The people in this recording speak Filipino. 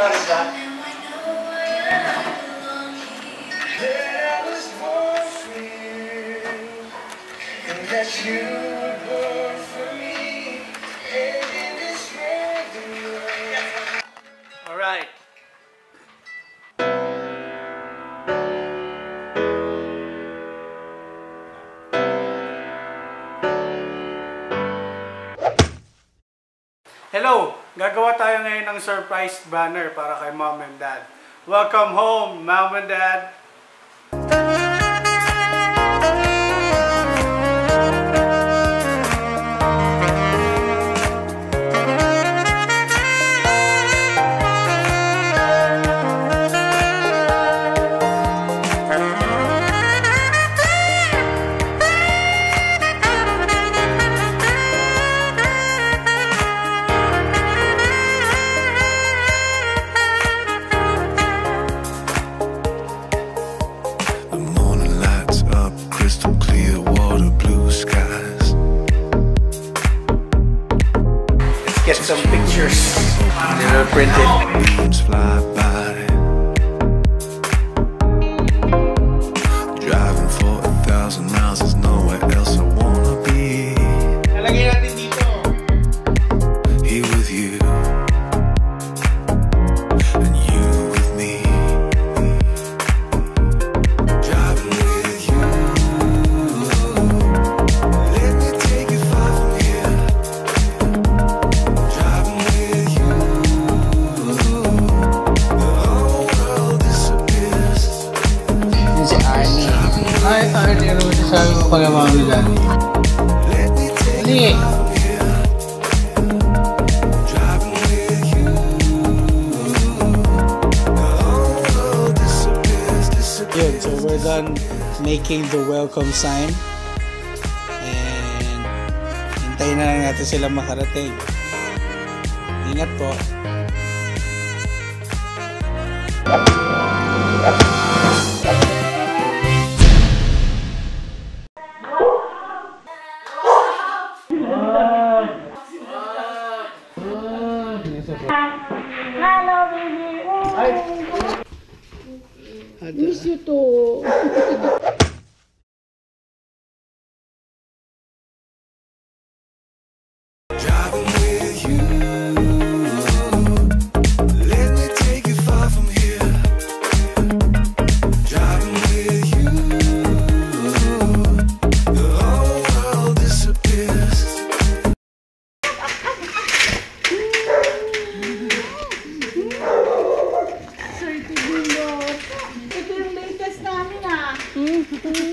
not exactly. That you Hello! Gagawa tayo ngayon ng surprise banner para kay mom and dad. Welcome home, mom and dad! Some pictures. They're printed. Ay, ano mo sabi mo pag me take Hindi. Disappears. Yun, so we're done making the welcome sign. And hintayin na lang natin sila makarating. Ingat po. Hello, baby. Miss you too. Thank you.